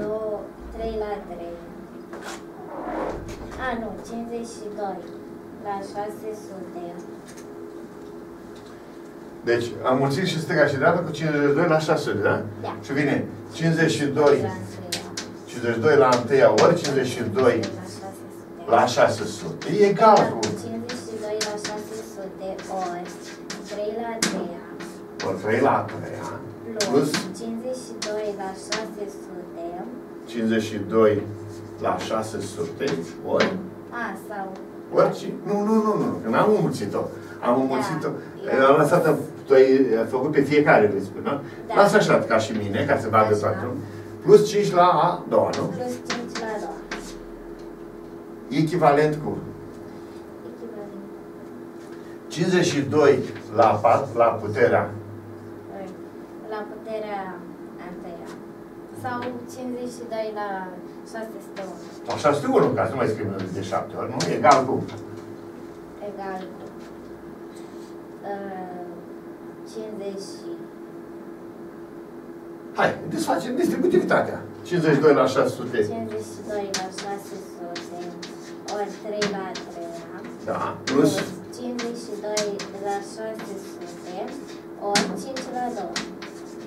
două, 3 la 3. A, nu, 52 la 600. Deci, am mulțit și stânga și dreapta cu 52 la 600, da? Da. Și vine 52, La întâia. 52 la întâia ori 52 La 600. la 600. E egal cu 52 la 600 ori 3 la 3 ori 3 la 3 plus plus 52 la 600 52 la 600 ori a, sau Orice? Nu, nu, nu, nu, că n-am înmulțit-o. Am înmulțit-o. Da. Am lăsat-o, tu ai făcut pe fiecare, vrei spune, nu? Da. Lasă așa, ca și mine, ca să vadă Așa. toată lumea. Plus 5 la a doua, nu? plus 5 la 2. Echivalent cu Echivalent 52 la 4, la puterea ori la puterea a întâia. Sau 52 la 601 la 601, ca să nu mai scriem de 7 ori, nu? Egal cu egal cu uh, 50 Hai, desfacem distributivitatea. 52 la 600. 52 la 600 ori 3 la 3 Da. Plus 52 la 600 ori 5 la 2.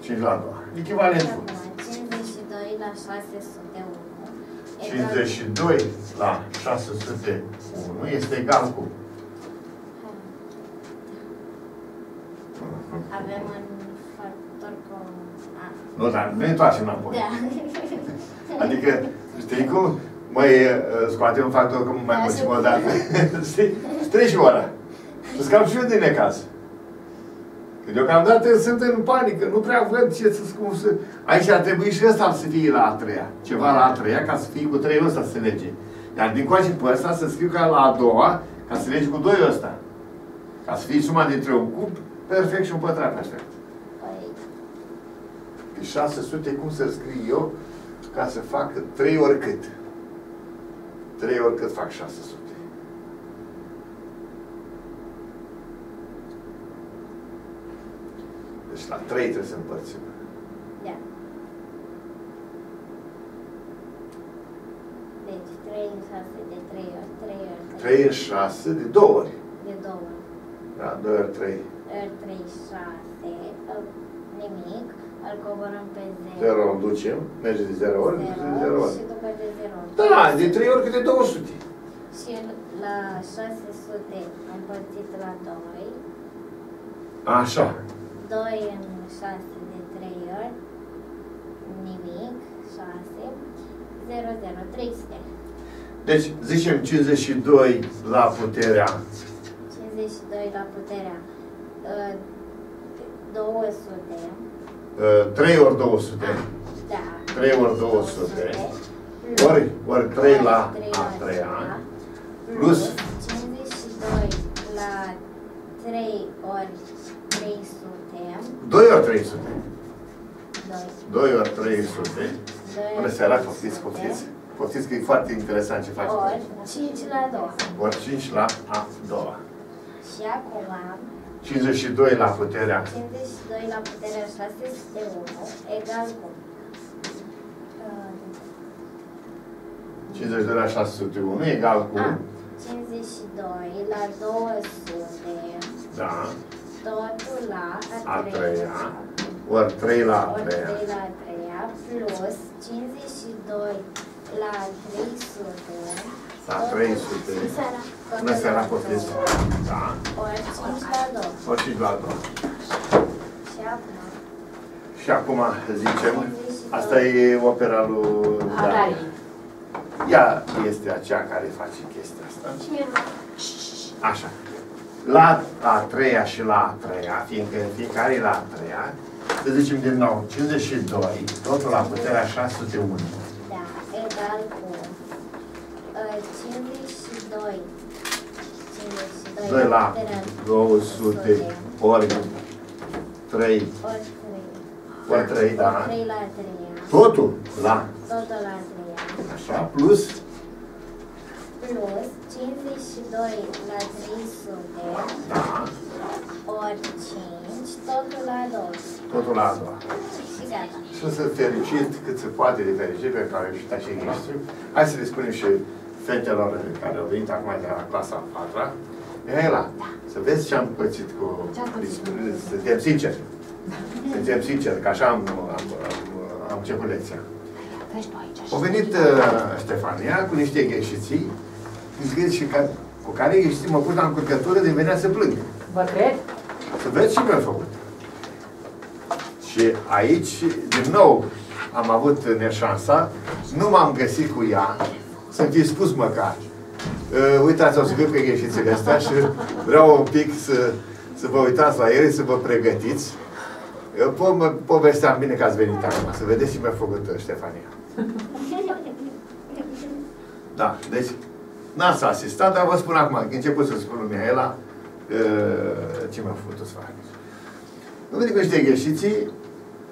5 la 2. Echivalent cu Acum, 52 la 601 egal 52 la 601 este egal cu Avem un factor cu... A. Nu, dar ne întoarcem înapoi. Da. Adică, știi cum? Mai scoatem un factor cum mai Da, mulțim să- o dată. Știi? Treci ora. Și scap și eu din necaz. Că deocamdată sunt în panică, nu prea văd ce să cum să... Aici ar trebui și ăsta să fie la a treia. Ceva la a treia, ca să fie cu trei ăsta să se lege. Iar din coace pe ăsta să scriu ca la a doua, ca să lege cu doi ăsta. Ca să fie suma dintre un cub perfect și un pătrat așa. Păi, Pe 600 cum să scriu eu ca să fac 3 ori cât? 3 ori cât fac 600? Deci la 3 trebuie să împărțim. da. Deci 3 în 6 de 3 ori 3 ori 3 3 în 6 de 2 ori. de 2 ori. Da, 2 ori 3. Ori 3, 6, ă, nimic, îl coborăm pe 0. 0 îl ducem, merge de 0 ori, duce de 0 ori. și după de 0 ori. Da, de 3 ori câte 200. Și la 600 împărțit la 2, Așa. 2 în 6 de 3 ori, nimic, 6, 0, 0, 300. Deci zicem 52 la puterea 52 la puterea uh, 200. 3 ori 200. Da. 3 ori 200. Ori, ori 3 la a treia. Plus 52 la 3 ori 300. 2 ori 300. 2. 2 ori 300. Bună seara, poftiți, poftiți. Poftiți că e foarte interesant ce faceți. Ori 5 la 2. Ori 5 la a doua. Și acum 52 la puterea 52 la puterea 601 egal cu uh, 52 la 601 egal cu, a, 52 la 200 da, totul la a a treia treia, ori 3 la a ori 3 treia. la a treia plus 52 la 300 La 300. Bună seara. Bună seara, poftiți. Da, Ori 5 la 2 ori 5 la 2. și acum Și acum zicem, asta e opera lui Dali. Adari. Ea este aceea care face chestia asta. Cine Așa. La a treia și la a treia, fiindcă fiecare e la a treia, să zicem din nou, 52, totul la puterea 601. Da, egal cu uh, 52. 52 2 la puterea 200 ori 3, ori 3. ori 3, da. Ori 3 la 3. Totul la, Totul la 3. așa, plus Plus 52 la 300 da, ori 5, totul la 2. totul la a doua. seara. Și sunt fericit, cât se poate de fericit, pe care și și noștri. Hai să le spunem și fetelor care au venit acum de la clasa a patra. Ela, să vezi ce am pățit cu... Ce-ați pățit? Suntem sinceri. Suntem sinceri, că așa am, am, am, am început lecția. Treci pe aici. A venit uh, Ștefania cu niște gheșiții, scris și ca, cu care gheșiții mă pus la încurcătură de venea să plâng. Vă cred? Să vezi ce mi-a făcut. Și aici, din nou, am avut neșansa, nu m-am găsit cu ea, să-mi fi spus măcar. Uh, uitați, o să fiu pe gheșițele astea și vreau un pic să, să vă uitați la ele, să vă pregătiți. Eu po mă povesteam bine că ați venit acum, să vedeți ce mi-a făcut uh, Ștefania. Da, deci n-am să asistat, dar vă spun acum, că început să spun lui Mihaela uh, ce mi-a făcut să fac. Nu văd că niște gheșiții,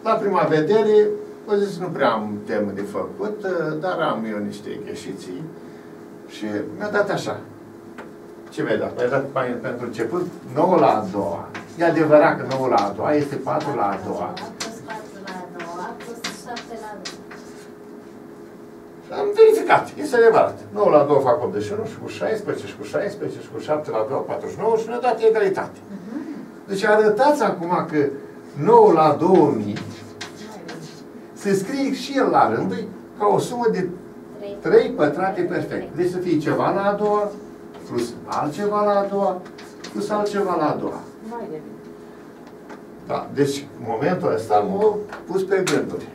la prima vedere, vă zis, nu prea am temă de făcut, uh, dar am eu niște gheșiții și mi-a dat așa. Ce mi-a dat? Mi-a dat bani pentru început 9 la a doua. E adevărat că 9 la a doua este 4 la a doua. Plus 4 la a doua, plus 7 la a doua. Și am verificat, este adevărat. 9 la 2 fac 81 și cu 16 și cu 16 și cu 7 la 2 49 și mi-a dat egalitate. Deci arătați acum că 9 la 2000 se scrie și el la rândul ca o sumă de 3. 3 pătrate perfect. Deci să fie ceva la a doua, plus altceva la a doua, plus altceva la a doua. Vai de mine. Da. Deci, momentul ăsta m-a pus pe gânduri.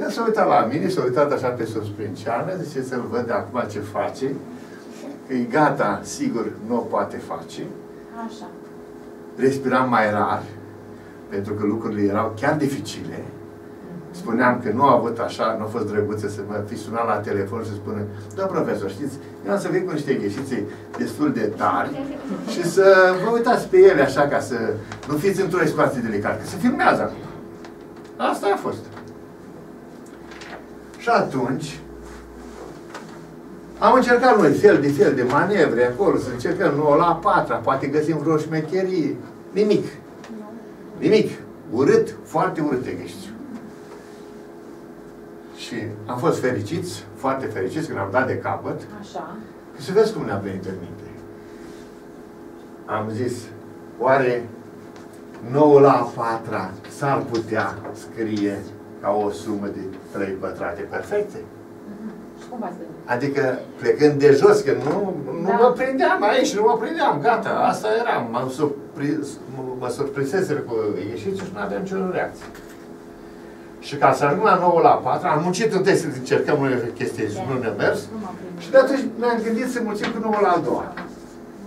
El s-a uitat la mine, s-a uitat așa pe sus prin ceană, zice să-l văd de acum ce face, că e gata, sigur, nu o poate face. Așa. Respiram mai rar, pentru că lucrurile erau chiar dificile. Spuneam că nu a avut așa, nu a fost drăguță să mă fi sunat la telefon și să spună Domn profesor, știți, eu am să vin cu niște gheșițe destul de tari și să vă uitați pe ele așa ca să nu fiți într-o situație delicată, că se filmează acum. Asta a fost. Și atunci am încercat noi fel de fel de manevre acolo, să încercăm nouă la patra, poate găsim vreo șmecherie. Nimic. Nimic. Urât, foarte urât de ghești. Și am fost fericiți, foarte fericiți când am dat de capăt. Așa. Și să vezi cum ne-a venit în minte. Am zis, oare 9 la a patra s-ar putea scrie ca o sumă de 3 pătrate perfecte? Și cum v-ați gândit? Adică plecând de jos, că nu, nu Da. mă prindeam aici, nu mă prindeam, gata, asta eram. M-am surprins, mă surprinseseră cu ieșiți și nu aveam nicio reacție. Și ca să ajung la 9 la 4, am muncit întâi să încercăm noi chestii și nu ne-a mers. Nu m-am prins. Și de atunci ne-am gândit să muncim cu 9 la a doua.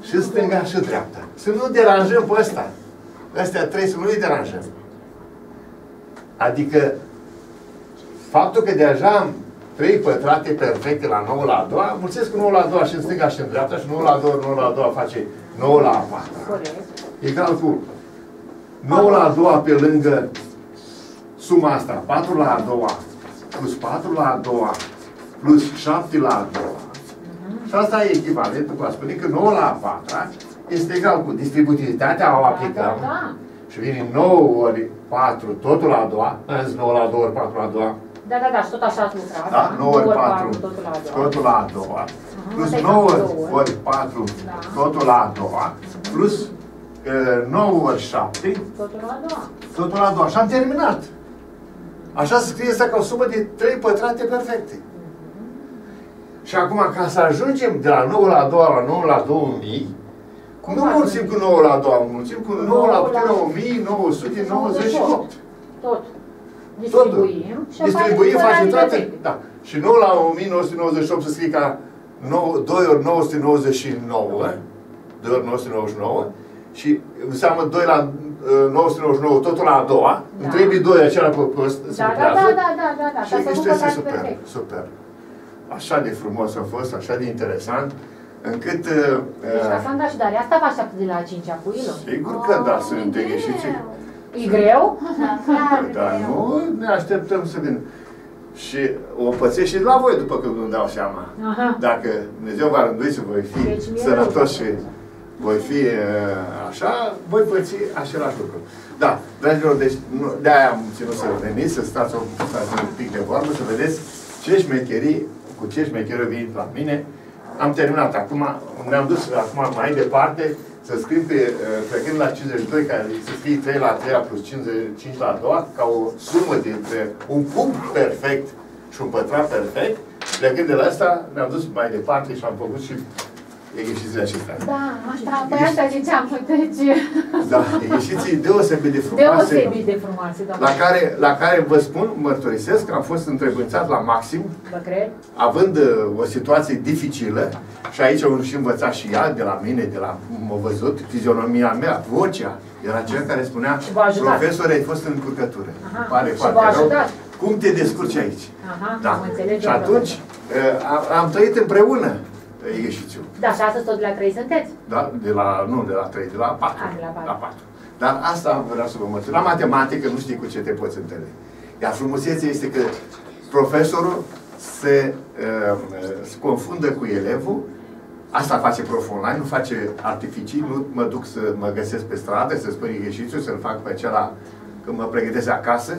Și stânga și dreapta. Să nu deranjăm pe ăsta. Ăstea trei să nu-i deranjăm. Adică, faptul că deja am trei pătrate perfecte la 9 la a doua, mulțesc cu 9 la a doua și în stânga și în dreapta și 9 la a doua, 9 la a doua face 9 la a patra. Corect. Egal cu 9 la a doua pe lângă suma asta, 4 la a doua, plus 4 la a doua, plus 7 la a doua. Și asta e echivalentul cu a spune că 9 la a patra este egal cu distributivitatea, o aplicăm. Da, da. Și vine 9 ori 4, totul la a doua, am zis 9 la a doua ori 4 la a doua, Da, da, da, și tot așa ați lucrat. da? 9 ori 4, totul la a doua. totul la a doua, plus asta e 9 cam două ori. ori 4, Da. totul la a doua, plus uh, 9 ori 7, Totul la a doua. totul la a doua. Și am terminat. Așa se scrie asta ca o sumă de 3 pătrate perfecte. Și acum, ca să ajungem de la 9 la a doua la 9 la 2000, Cum nu faci? mulțim cu 9 la a doua, mulțim cu 9 la 9 la- puterea 1998. Tot. Distribuim și Distribuim, facem facem toate. perfecte. Da. Și 9 la 1998 se scrie ca 9, 2 ori 999, 2 ori 999, și înseamnă 2 la uh, 999, totul la a doua, Da. îmi trebuie 2 acela pe post, se Da, da, lucrează. da, da, da, da, da. Și Ca să nu este pătrați super, perfect. super. Așa de frumos a fost, așa de interesant, încât... Uh, Deci ca să am dat și Daria, asta vă așteaptă de la a cincea cu Ilo. sigur că da, sunt ieșiți. E greu? Da, clar, Dar greu. nu ne așteptăm să vină. Și o pățesc și la voi după când îmi dau seama. Aha. Dacă Dumnezeu va rândui să voi fi Deci mie sănătos și rău. voi fi uh, așa, voi păți același lucru. Da, dragilor, deci nu- de-aia am ținut să veniți, să stați, o, stați un pic de vorbă, să vedeți ce șmecherii, cu ce șmecherii vin la mine. Am terminat acum, ne-am dus acum mai departe, să scriu pe, uh, plecând la 52, care să scrie 3 la 3 plus 55 la 2, ca o sumă dintre un punct perfect și un pătrat perfect. Plecând de la asta, ne-am dus mai departe și am făcut și ieșiții acestea. Da, asta, păi asta ziceam, deci Da, ieșiții deosebit de frumoase. deosebit de frumoase, doamne. La care, la care vă spun, mărturisesc că am fost întrebânțat la maxim, Vă cred? având uh, o situație dificilă, și aici am și învățat și ea de la mine, de la, m-a văzut, fizionomia mea, vocea, era cel care spunea, Și v-a ajutat. profesor, ai fost în încurcătură. Aha, Îmi Pare și foarte v-a rău. ajutat. Cum te descurci aici? Aha, Da. am înțeles. Și domnule atunci profesor. uh, am, am trăit împreună uh, ieșițiu. Da, și astăzi tot de la 3 sunteți? Da? De la, nu de la 3, de la 4. Ah, de la patru. La 4. Dar asta vreau să vă mărturisesc. La matematică nu știi cu ce te poți întâlni. Iar frumusețea este că profesorul se, uh, se confundă cu elevul, asta face prof online, nu face artificii, nu mă duc să mă găsesc pe stradă, să spun ieșițiu, să-l fac pe acela când mă pregătesc acasă.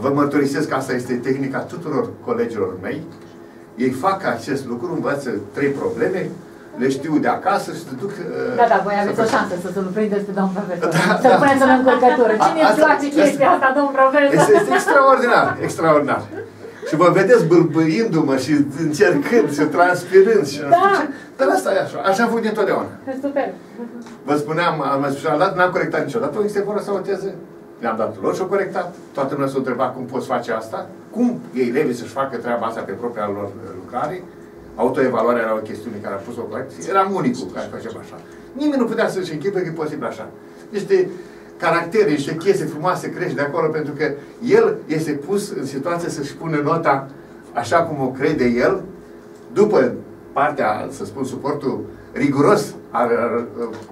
Vă mărturisesc că asta este tehnica tuturor colegilor mei. Ei fac acest lucru, învață trei probleme, le știu de acasă și se duc... uh, Da, da, voi să aveți o facă- șansă să să-l prindeți pe domnul profesor. Da, să da. puneți în încurcătură. Cine A- îți asta- place chestia asta, domnul profesor? Este, este extraordinar, extraordinar. Și mă vedeți bâlbâindu-mă și încercând și transpirând și nu știu Da. ce. Dar asta e așa. Așa am făcut dintotdeauna. Super. Vă spuneam, am mai spus, am dat, n-am corectat niciodată o extemporă sau o teză. Le-am dat lor și o corectat. Toată lumea s-a întrebat cum poți face asta. Cum ei elevii să-și facă treaba asta pe propria lor uh, lucrare. Autoevaluarea era o chestiune care a pus-o corecție. Eram unicul care făcea așa. Nimeni nu putea să-și închipe că e posibil așa. Niște caractere, niște chestii frumoase crești de acolo pentru că el este pus în situație să-și pună nota așa cum o crede el, după partea, să spun, suportul riguros, are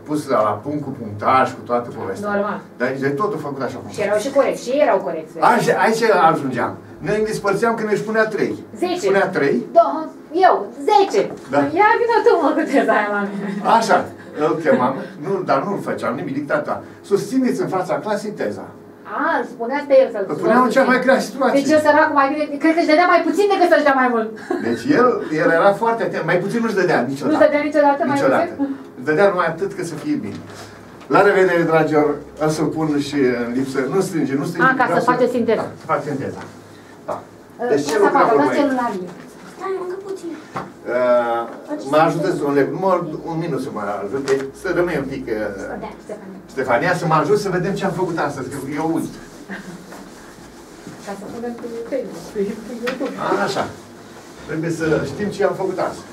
pus la punct cu punctaj, cu toată povestea. Normal. Dar de totul făcut așa cum Și erau și corecți. Și ei erau corecți. Așa, aici ajungeam. Noi îi dispărțeam când își spunea 3. Zece. Spunea 3, Da, eu, 10. Da. Ia vină tu mă cu teza aia la mine. așa, îl chemam, nu, dar nu-l făceam nimic, dictata. Susțineți în fața clasei teza. A, îl spunea pe el să-l Îl puneam în cea mai grea situație. Deci el săracul mai bine, cred că își dădea mai puțin decât să-și dea mai mult. Deci el, el era foarte atent, mai puțin nu-și dădea niciodată. Nu-și dădea niciodată mai Niciodată. puțin? Își dădea numai atât că să fie bine. La revedere, dragilor, o să pun și în lipsă, nu strânge, nu strânge. Ah, ca vreau să faceți sinteza. Da, să fac sinteza. Da. Deci Deci ce să lucrăm facă, noi? dați celularii. Stai încă puțin. Uh, mă ajută un, număr, un minut să mă ajute, să rămâi un pic, uh, Da, Stefania. Stefania, să mă ajut să vedem ce am făcut astăzi, că eu uit. Ca să punem pe Facebook, pe pe YouTube. A, așa. Trebuie să știm ce am făcut astăzi.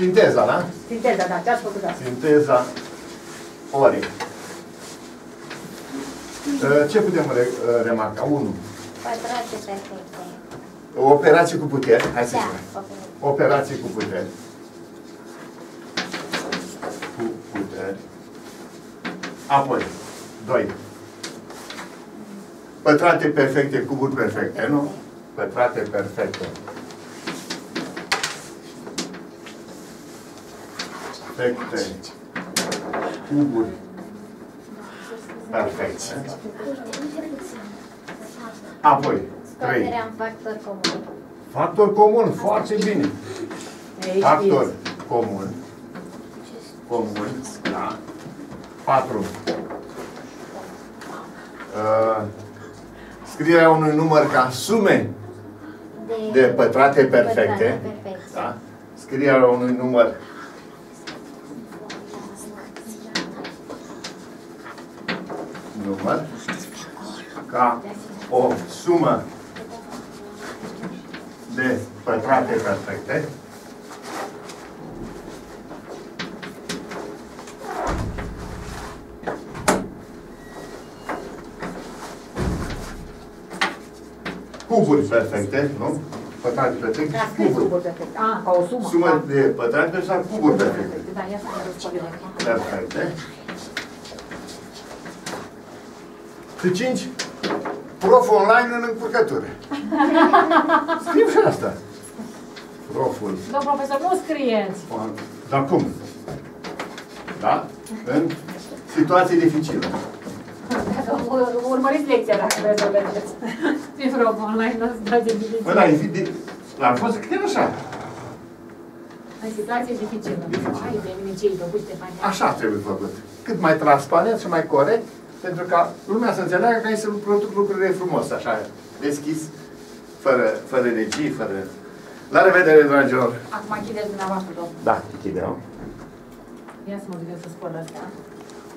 Sinteza, da? Sinteza, da, ce ați făcut asta? Sinteza ore. Uh, Ce putem re, uh, remarca? 1. Pătrate perfecte. O operație cu puteri. Hai să Da, spunem. ok. Operație cu puteri. Cu puteri. Apoi, 2. Pătrate perfecte, cuburi perfecte, nu? Pătrate perfecte. Perfecte. Cuburi perfecte. Apoi, 3. Scoaterea în factor comun. Factor comun, foarte bine. Ei Factor știți. comun. Comun, da. 4. Uh, scrierea unui număr ca sume de pătrate perfecte. Pătrate perfecte. Da? Scrierea unui număr număr ca o sumă de pătrate perfecte. Cuburi perfecte, nu? Pătrate perfecte Da, și scris cuburi. cuburi perfect. Ah, ca o sumă. Sumă da. de pătrate sau cuburi perfecte. Da, ia să mă răspundem. Perfecte. Și cinci, prof online în încurcătură. Scriu și asta. Proful. Domnul profesor, nu scrieți. on- Dar cum? Da? În situații dificile. Dacă ur- urmăriți lecția dacă vreți să o vedeți. Din Roma online, la situație Bă, dificilă. da, e fi- di- am fost chiar așa. În situație dificilă. Dificilă. Hai, de mine ce-i făcut, Stefania? Așa trebuie făcut. Cât mai transparent și mai corect, pentru ca lumea să înțeleagă că aici se produc lucrurile frumos, așa, deschis, fără, fără regii, fără... La revedere, dragilor! Acum închideți dumneavoastră, domnul. Da, închidem. Ia să mă duc eu să spăl astea.